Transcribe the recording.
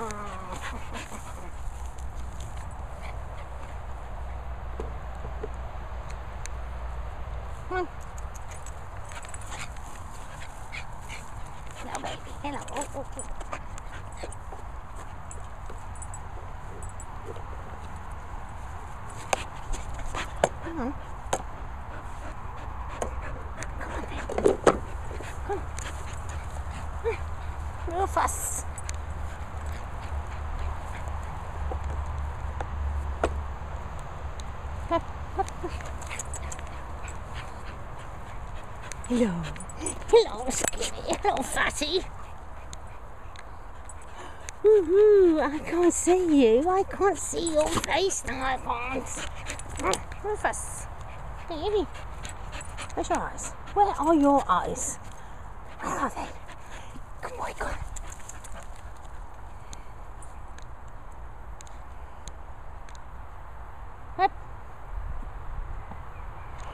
Hmm. Hello, baby. Hello. Oh, oh, oh. Come on. Come on, baby. Come on. No fuss. Hello. Hello, Skinny. Hello, Fatty. Woohoo! I can't see you. I can't see your face. No, I can't. Rufus. Hey, where's your eyes? Where are your eyes? Where are they? Good boy, go